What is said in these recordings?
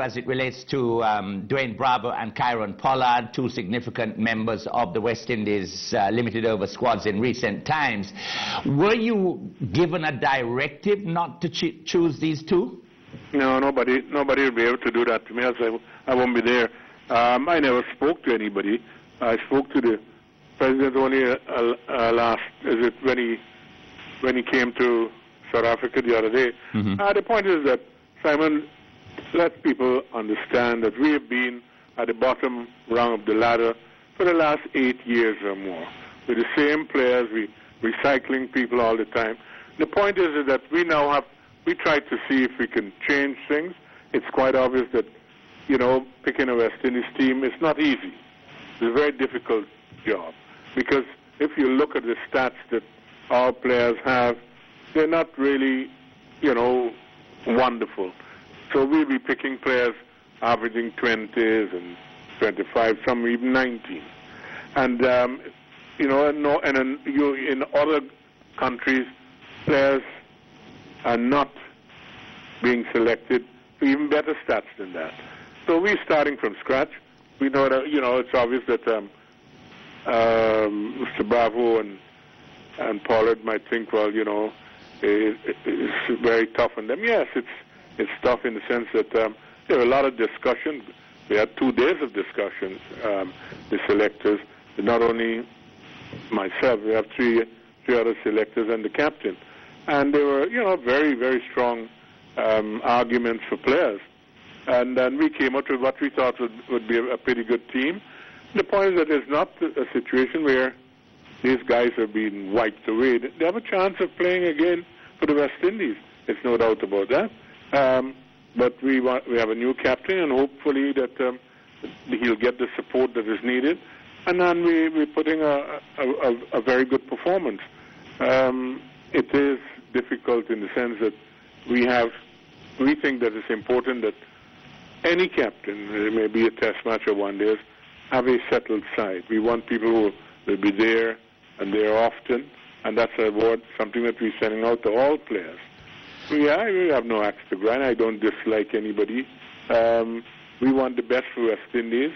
as it relates to um, Dwayne Bravo and Kieron Pollard, two significant members of the West Indies uh, limited over squads in recent times. Were you given a directive not to ch choose these two? No, nobody, nobody will be able to do that to me. Else I, I won't be there. Um, I never spoke to anybody. I spoke to the president only uh, uh, last, is it when he when he came to South Africa the other day. Mm -hmm. the point is that Simon let people understand that we have been at the bottom rung of the ladder for the last eight years or more. With the same players, we recycling people all the time. The point is, that we now have, we try to see if we can change things. It's quite obvious that, you know, picking a West Indies team is not easy. It's a very difficult job. Because if you look at the stats that our players have, they're not really, you know, wonderful. So we'll be picking players averaging 20s and 25, some even 19. And, um, you know, in, in other countries, players are not being selected for even better stats than that. So we're starting from scratch. We know that, you know, it's obvious that um, um, Mr. Bravo and, and Pollard might think, well, you know, it, it's very tough on them. Yes, it's it's tough in the sense that um, there were a lot of discussion. We had two days of discussions, um, the selectors, not only myself, we have three, three other selectors and the captain. And there were, you know, very, very strong um, arguments for players. And then we came up with what we thought would, would be a, pretty good team. The point is that it's not a situation where these guys are being wiped away. They have a chance of playing again for the West Indies. There's no doubt about that. Um, but we want, we have a new captain, and hopefully that um, he'll get the support that is needed. And then we, we're putting a, a, a very good performance. Um, it is difficult in the sense that we have, we think that it's important that any captain, it may be a test match or one day, have a settled side. We want people who will be there and there often, and that's a word, something that we're sending out to all players. Yeah, we have no axe to grind. I don't dislike anybody. Um, we want the best for West Indies,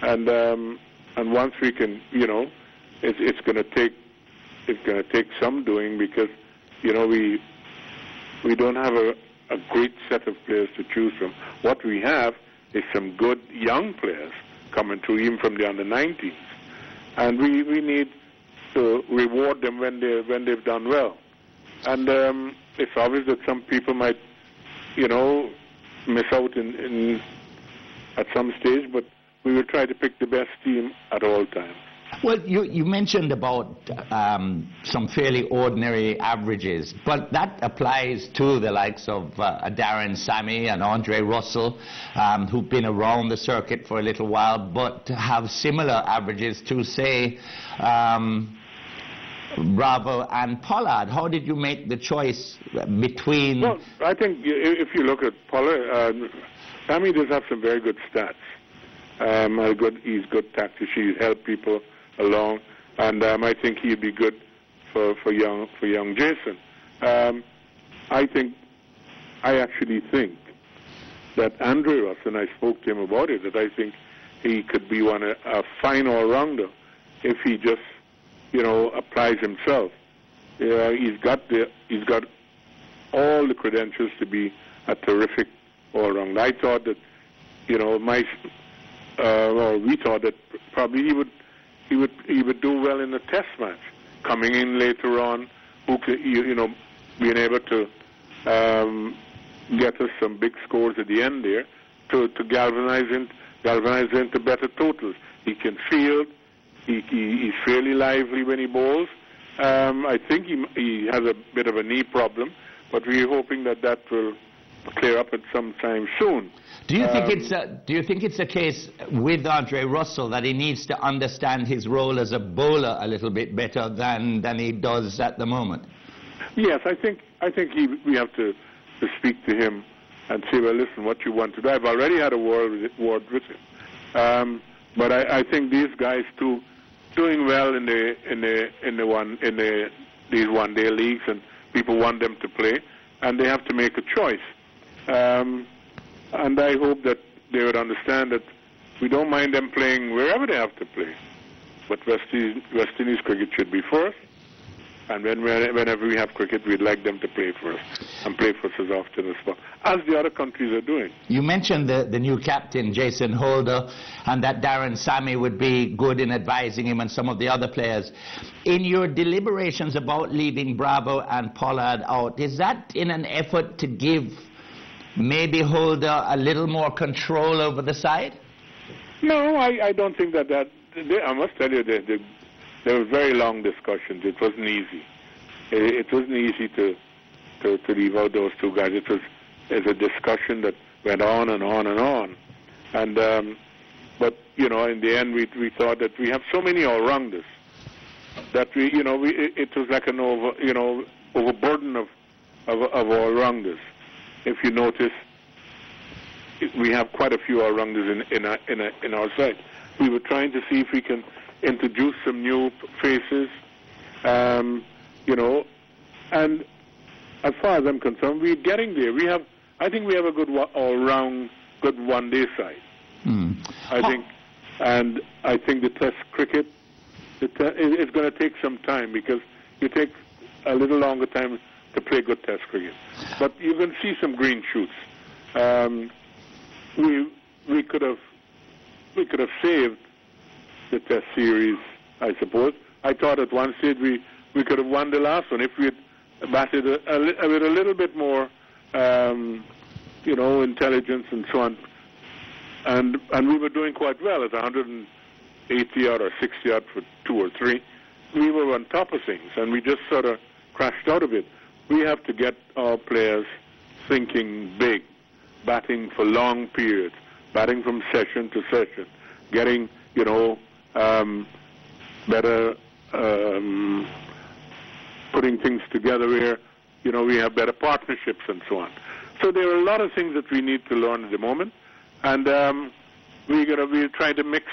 and um, and once we can, you know, it's it's going to take it's going to take some doing because, you know, we we don't have a, a great set of players to choose from. What we have is some good young players coming through, even from the under 19s, and we we need to reward them when they when they've done well. And um, it's obvious that some people might, you know, miss out in, in at some stage, but we will try to pick the best team at all times. Well, you, you mentioned about um, some fairly ordinary averages, but that applies to the likes of uh, Darren Sammy and Andre Russell, um, who've been around the circuit for a little while, but have similar averages to, say, um, Bravo and Pollard. How did you make the choice between? Well, I think if you look at Pollard, uh, Sammy does have some very good stats. Um, good, he's good tactician. He help people along, and um, I think he'd be good for, for young for young Jason. Um, I think, I actually think that Andre Ross, and I spoke to him about it, that I think he could be one a, a fine all-rounder if he just you know, applies himself. Uh, he's got the he's got all the credentials to be a terrific all-round. I thought that, you know, my uh, well, we thought that probably he would he would he would do well in the test match, coming in later on, who could, you, you know, being able to um, get us some big scores at the end there to to galvanize in, galvanize into better totals. He can field. He, he, he's fairly lively when he bowls. Um, I think he, he has a bit of a knee problem, but we're hoping that that will clear up at some time soon. Do you think um, it's a, do you think it's a case with Andre Russell that he needs to understand his role as a bowler a little bit better than than he does at the moment? Yes, I think I think he, we have to, to speak to him and say, well, listen, what you want to do. I've already had a word, word with him, um, but I, I think these guys too doing well in the in the in the one in the these one day leagues, and people want them to play, and they have to make a choice. Um, and I hope that they would understand that we don't mind them playing wherever they have to play. But West Indies, West Indies cricket should be first. And when, whenever we have cricket, we'd like them to play for us and play first as often as possible, as the other countries are doing. You mentioned the, the new captain, Jason Holder, and that Darren Sammy would be good in advising him and some of the other players. In your deliberations about leaving Bravo and Pollard out, is that in an effort to give maybe Holder a little more control over the side? No, I, I don't think that that. They, I must tell you, that the, there were very long discussions. It wasn't easy. It, it wasn't easy to, to to leave out those two guys. It was it's a discussion that went on and on and on, and um, but you know, in the end, we we thought that we have so many all-rounders that we, you know, we it, it was like an over, you know, overburden of of, of all-rounders. If you notice, we have quite a few all-rounders in in our, in, our, in our side. We were trying to see if we can introduce some new faces, um, you know, and as far as I'm concerned, we're getting there. We have, I think, we have a good all-round, good one-day side. Mm. I oh. think, and I think the Test cricket, the te- it's going to take some time because you take a little longer time to play good Test cricket, but you can see some green shoots. Um, we we could have we could have saved the Test series, I suppose. I thought at one stage we, we could have won the last one if we had batted a, a, with a little bit more, um, you know, intelligence and so on. And and we were doing quite well at 180 yard or 60 yard for two or three. We were on top of things, and we just sort of crashed out of it. We have to get our players thinking big, batting for long periods, batting from session to session, getting, you know, um, better um, putting things together where, you know, we have better partnerships and so on. So there are a lot of things that we need to learn at the moment, and um, we're gonna we're trying to mix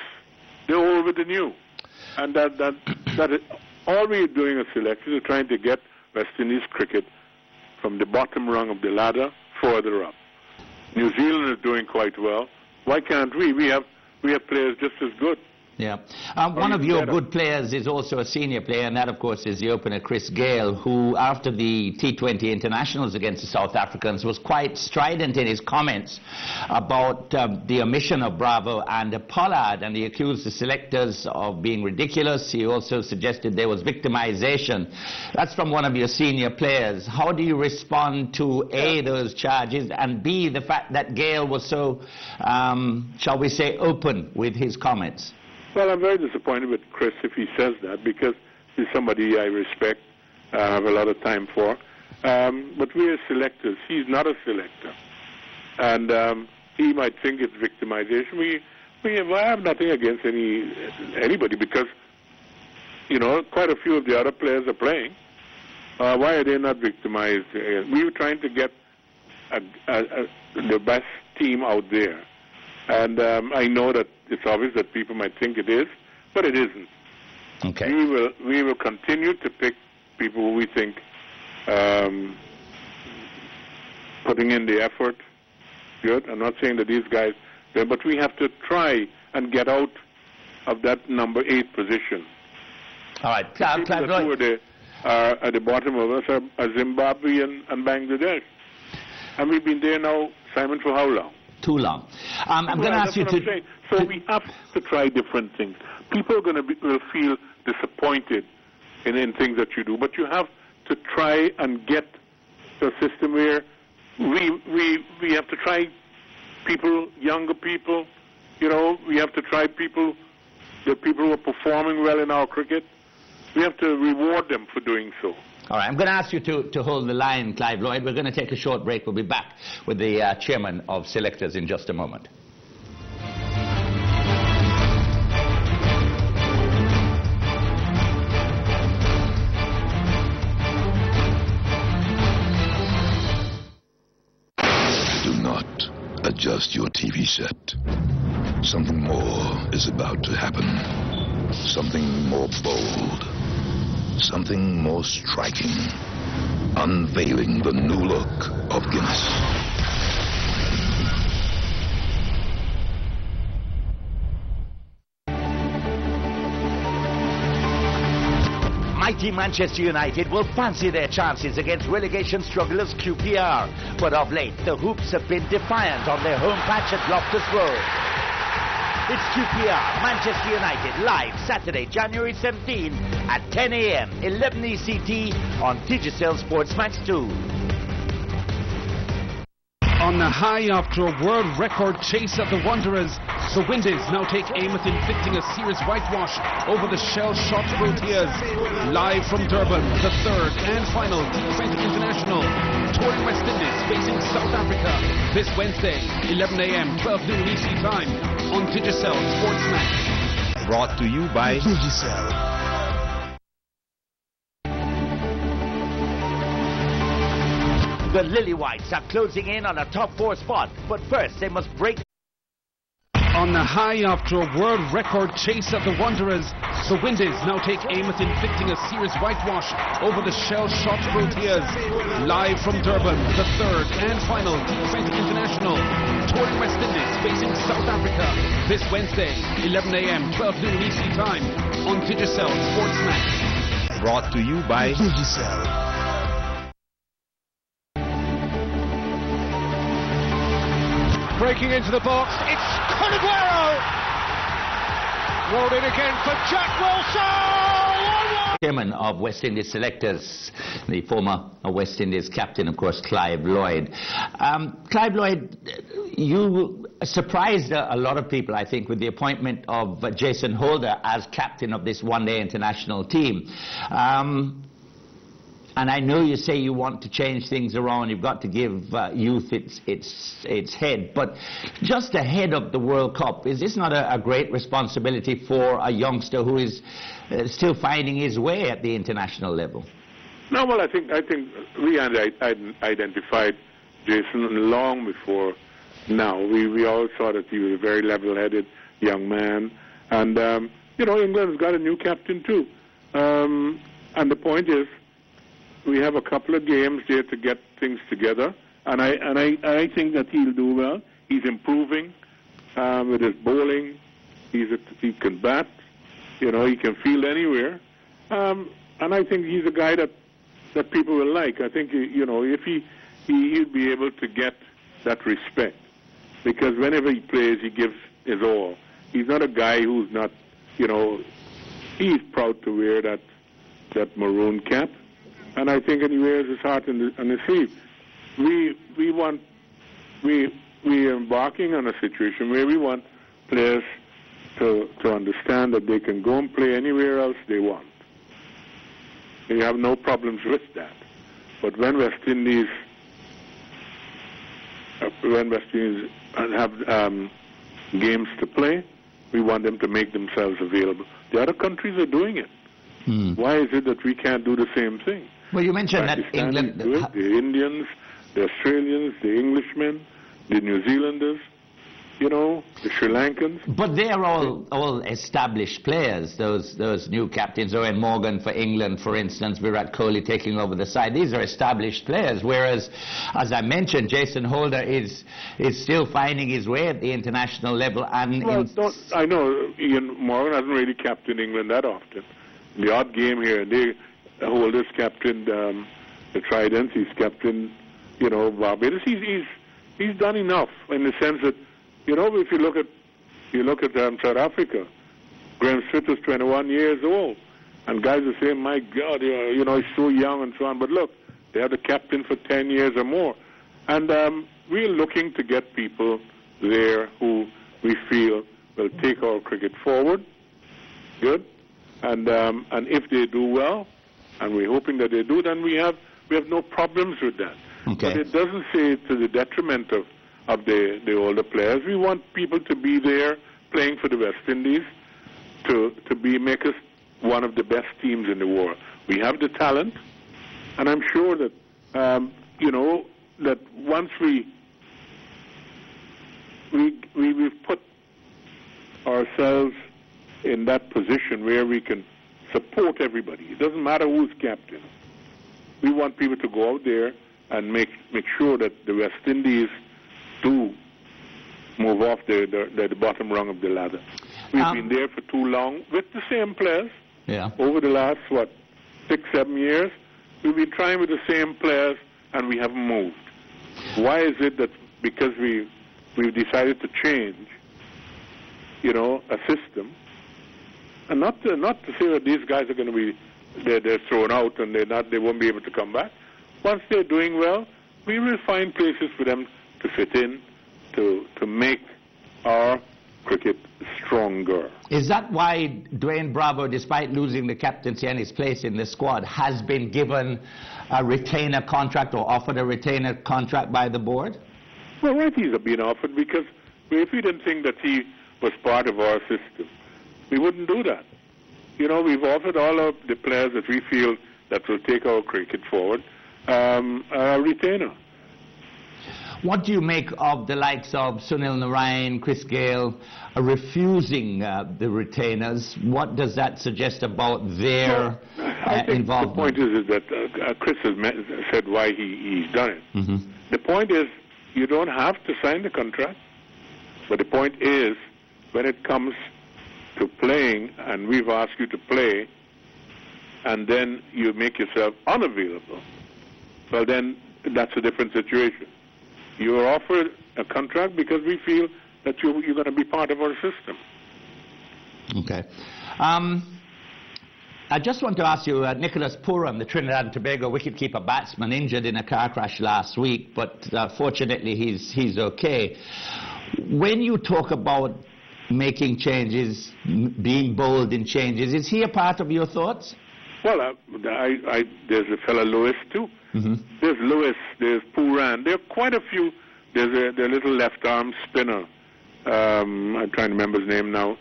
the old with the new, and that that that is, all we're doing as selectors is trying to get West Indies cricket from the bottom rung of the ladder further up. New Zealand is doing quite well. Why can't we? We have we have players just as good. Yeah. Um, one of your good players is also a senior player, and that, of course, is the opener Chris Gayle, who, after the T20 internationals against the South Africans, was quite strident in his comments about um, the omission of Bravo and Pollard, and he accused the selectors of being ridiculous. He also suggested there was victimization. That's from one of your senior players. How do you respond to, A, those charges, and B, the fact that Gayle was so, um, shall we say, open with his comments? Well, I'm very disappointed with Chris if he says that because he's somebody I respect, uh, have a lot of time for. Um, but we are selectors. He's not a selector. And um, he might think it's victimization. We, we have, I have nothing against any anybody because, you know, quite a few of the other players are playing. Uh, why are they not victimized? Uh, we were trying to get a, a, a, the best team out there. And um, I know that it's obvious that people might think it is, but it isn't. Okay. We will we will continue to pick people who we think um, putting in the effort. Good. I'm not saying that these guys, but we have to try and get out of that number eight position. All right. Clive, Clive, who are, the, are at the bottom of us are, are Zimbabwe and, and Bangladesh. And we've been there now, Simon, for how long? Too long. Um, I'm going to ask you to. So we have to try different things. People are going to be, will feel disappointed in, in things that you do, but you have to try and get a system where we we we have to try people, younger people. You know, we have to try people, the people who are performing well in our cricket. We have to reward them for doing so. All right, I'm going to ask you to, to hold the line, Clive Lloyd. We're going to take a short break. We'll be back with the uh, chairman of selectors in just a moment. Do not adjust your TV set. Something more is about to happen. Something more bold something more striking, unveiling the new look of Guinness. mighty Manchester United will fancy their chances against relegation strugglers QPR. But of late, the Hoops have been defiant on their home patch at Loftus Road. It's QPR, Manchester United, live Saturday, January 17 at 10 a.m., 11 ECT on Digicel Sportsmax 2 on the high after a world record chase of the Wanderers. The Windies now take aim at inflicting a serious whitewash over the shell-shocked Proteas. Live from Durban, the third and final T20 International. Touring West Indies facing South Africa this Wednesday, 11 a.m., 12 noon EC time on Digicel Sportsmax. Brought to you by Digicel. The Lily Whites are closing in on a top four spot, but first they must break. On the high after a world record chase of the Wanderers, the Windies now take aim at inflicting a serious whitewash over the shell-shocked Proteas. Live from Durban, the third and final T20 International. Touring West Indies facing South Africa this Wednesday, 11 a.m., 12 noon EC time on Digicel Sportsmax. Brought to you by Digicel. breaking into the box. It's Coniglero! Rolled in again for Jack Wilson! Chairman of West Indies selectors, the former West Indies captain, of course, Clive Lloyd. Um, Clive Lloyd, you surprised a lot of people, I think, with the appointment of Jason Holder as captain of this one-day international team. Um, and I know you say you want to change things around, you've got to give uh, youth its, its, its head, but just ahead of the World Cup, is this not a, a great responsibility for a youngster who is uh, still finding his way at the international level? No, well, I think, I think we identified Jason long before now. We, we all saw that he was a very level-headed young man. And, um, you know, England's got a new captain, too. Um, and the point is, we have a couple of games there to get things together, and I and I, I think that he'll do well. He's improving um, with his bowling. He's a, he can bat. You know, he can field anywhere, um, and I think he's a guy that that people will like. I think you know if he, he he'll be able to get that respect because whenever he plays, he gives his all. He's not a guy who's not, you know, he's proud to wear that that maroon cap and I think he wears his heart on, the, on his sleeve. We we want we we are embarking on a situation where we want players to to understand that they can go and play anywhere else they want. We have no problems with that. But when West Indies uh, when West Indies have um, games to play, we want them to make themselves available. The other countries are doing it. Hmm. Why is it that we can't do the same thing? Well, you mentioned that England... the Indians, the Australians, the Englishmen, the New Zealanders, you know, the Sri Lankans. But they are all, all established players, those, those new captains. Eoin Morgan for England, for instance, Virat Kohli taking over the side. These are established players, whereas, as I mentioned, Jason Holder is, is still finding his way at the international level. And well, I know Ian Morgan hasn't really captained England that often. The odd game here and there Holder's captain um, the Tridents. He's captain, you know, Barbados. He's he's he's done enough in the sense that, you know, if you look at you look at um, South Africa, Graeme Smith was 21 years old, and guys are saying, "My God, you know, you know, he's so young and so on." But look, they have the captain for 10 years or more, and um, we're looking to get people there who we feel will take our cricket forward. Good, and um, and if they do well, and we're hoping that they do, then we have we have no problems with that. Okay. But it doesn't say to the detriment of, of the, the older players. We want people to be there playing for the West Indies to, to be make us one of the best teams in the world. We have the talent, and I'm sure that, um, you know, that once we, we, we, we've put ourselves in that position where we can support everybody. It doesn't matter who's captain. We want people to go out there and make make sure that the West Indies do move off the the, the bottom rung of the ladder. We've um, been there for too long with the same players. Yeah. Over the last what six, seven years, we've been trying with the same players and we haven't moved. Why is it that because we we've decided to change, you know, a system, and not to, not to say that these guys are going to be they're, they're thrown out and they're not they won't be able to come back. Once they're doing well, we will find places for them to fit in, to to make our cricket stronger. Is that why Dwayne Bravo, despite losing the captaincy and his place in the squad, has been given a retainer contract or offered a retainer contract by the board? Well, right, he's been offered because if we didn't think that he was part of our system, we wouldn't do that. You know, we've offered all of the players that we feel that will take our cricket forward um, a retainer. What do you make of the likes of Sunil Narine, Chris Gayle uh, refusing uh, the retainers? What does that suggest about their well, uh, involvement? The point is, is that uh, uh, Chris has met, said why he, he's done it. Mm-hmm. The point is, you don't have to sign the contract, but the point is, when it comes to playing, and we've asked you to play, and then you make yourself unavailable, well, then that's a different situation. You are offered a contract because we feel that you, you're going to be part of our system. Okay. Um, I just want to ask you, uh, Nicholas Pooran, the Trinidad and Tobago wicketkeeper batsman, injured in a car crash last week, but uh, fortunately he's, he's okay. When you talk about making changes, being bold in changes, is he a part of your thoughts? Well, uh, I, I, there's a fellow Lewis too. Mm-hmm. There's Lewis, there's Pooran. There are quite a few. There's a, the little left arm spinner. Um, I'm trying to remember his name now.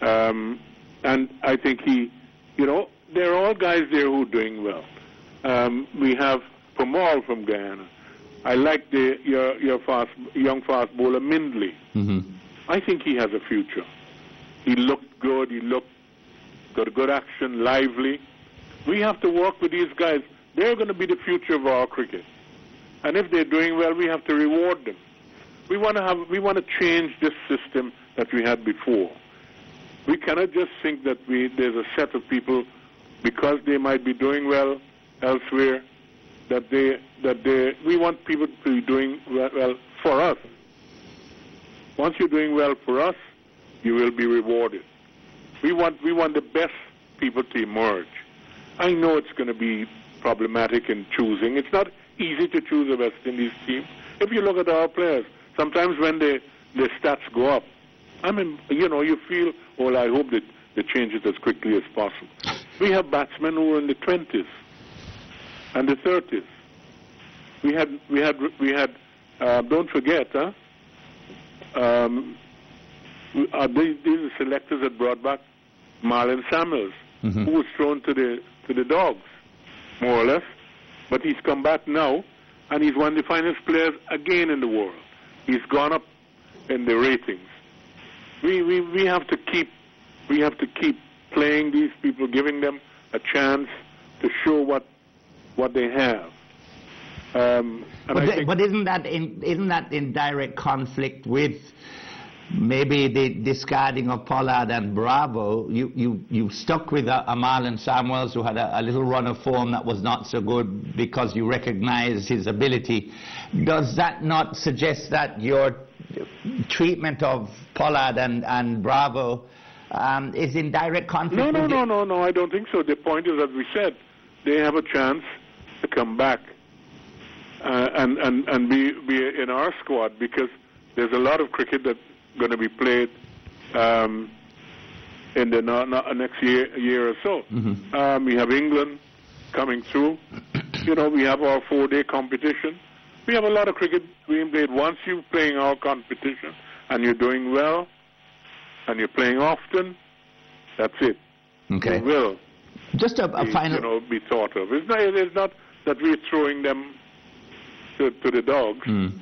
Um, and I think he, you know, there are all guys there who are doing well. Um, we have Permaul from Guyana. I like the your your fast young fast bowler Mindley. Mm-hmm. I think he has a future. He looked good. He looked got good action, lively. We have to work with these guys. They're going to be the future of our cricket. And if they're doing well, we have to reward them. We want to have, we want to change this system that we had before. We cannot just think that we, there's a set of people, because they might be doing well elsewhere, that they, that they, we want people to be doing well, well for us. Once you're doing well for us, you will be rewarded. We want, we want the best people to emerge. I know it's going to be problematic in choosing. It's not easy to choose a West Indies team. If you look at our players, sometimes when the the stats go up, I mean, you know, you feel, well, I hope that they change it as quickly as possible. We have batsmen who are in the 20s and the 30s. We had, we had, we had. Uh, don't forget, huh? Um, uh, these, these are selectors that brought back Marlon Samuels, Mhm. who was thrown to the to the dogs, more or less. But he's come back now, and he's one of the finest players again in the world. He's gone up in the ratings. We we, we have to keep we have to keep playing these people, giving them a chance to show what what they have. Um, and But, I think but isn't that in isn't that in direct conflict with maybe the discarding of Pollard and Bravo? You you you stuck with uh, Marlon Samuels, who had a, a little run of form that was not so good because you recognised his ability. Does that not suggest that your treatment of Pollard and and Bravo um, is in direct conflict? No, no, no, no, no. I don't think so. The point is, as we said, they have a chance to come back uh, and and and be be in our squad because there's a lot of cricket that's going to be played um, in the no, no, next year year or so. Mhm. Um, we have England coming through. you know, we have our four-day competition. We have a lot of cricket being played. Once you're playing our competition and you're doing well and you're playing often, that's it. Okay. You will Just a, a be, final. you know, be thought of. It's not, it's not that we're throwing them to, to the dogs. Mm.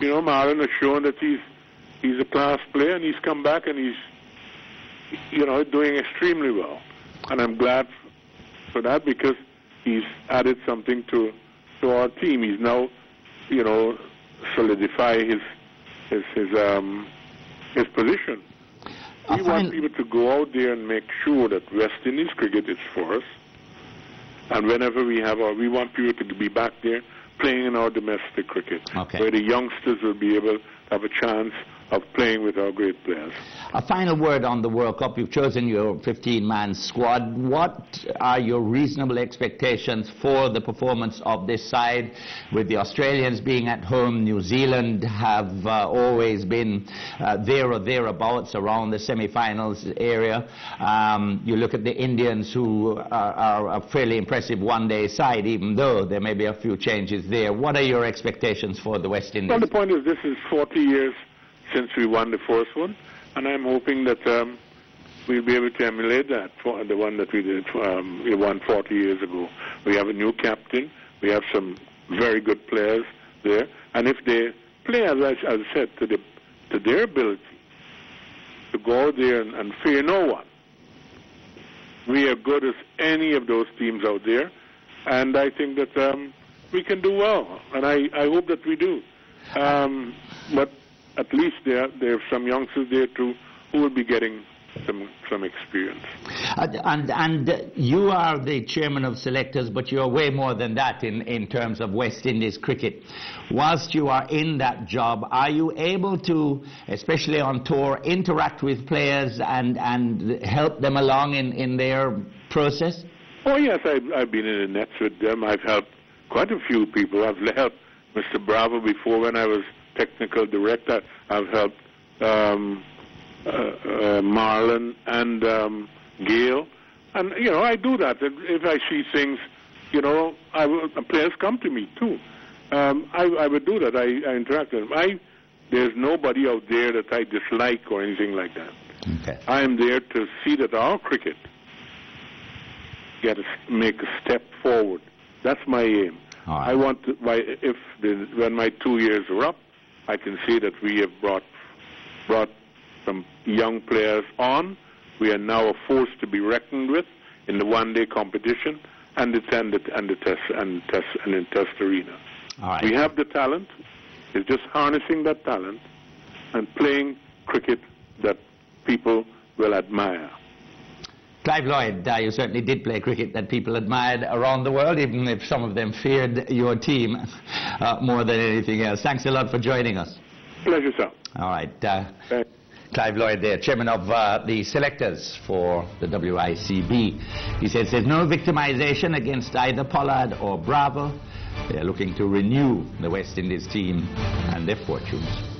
You know, Marlon has shown that he's he's a class player and he's come back and he's you know doing extremely well, and I'm glad for that because he's added something to to our team. He's now you know solidify his his his um his position. We want people to go out there and make sure that West Indies cricket is for us. And whenever we have our, we want people to be back there playing in our domestic cricket, Okay. where the youngsters will be able to have a chance of playing with our great players. A final word on the World Cup. You've chosen your 15-man squad. What are your reasonable expectations for the performance of this side? With the Australians being at home, New Zealand have uh, always been uh, there or thereabouts around the semi-finals area. Um, you look at the Indians, who are, are a fairly impressive one-day side, even though there may be a few changes there. What are your expectations for the West Indies? Well, the point is, this is 40 years since we won the first one, and I'm hoping that um, we'll be able to emulate that for the one that we did. Um, we won 40 years ago. We have a new captain. We have some very good players there, and if they play, as I, as I said, to the to their ability to go out there and, and fear no one, we are good as any of those teams out there, and I think that um, we can do well, and I, I hope that we do. Um, but at least there there are some youngsters there too who will be getting some some experience. Uh, and and you are the chairman of selectors, but you're way more than that in, in terms of West Indies cricket. Whilst you are in that job, are you able to, especially on tour, interact with players and, and help them along in, in their process? Oh yes, I've, I've been in the nets with them. I've helped quite a few people. I've helped Mr. Bravo before when I was technical director. I've helped um, uh, uh, Marlon and um, Gayle, and you know I do that. If I see things, you know, I will, players come to me too. Um, I, I would do that. I, I interact with them. I there's nobody out there that I dislike or anything like that. Okay. I am there to see that our cricket get a, make a step forward. That's my aim. Right. I want to, if the, when my two years are up, I can see that we have brought brought some young players on. We are now a force to be reckoned with in the one-day competition and the and the, and the test and test and in test arena. All right. We have the talent. It's just harnessing that talent and playing cricket that people will admire. Clive Lloyd, uh, you certainly did play cricket that people admired around the world, even if some of them feared your team uh, more than anything else. Thanks a lot for joining us. Pleasure, sir. All right. Uh, Clive Lloyd there, chairman of uh, the selectors for the WICB. He says there's no victimization against either Pollard or Bravo. They're looking to renew the West Indies team and their fortunes.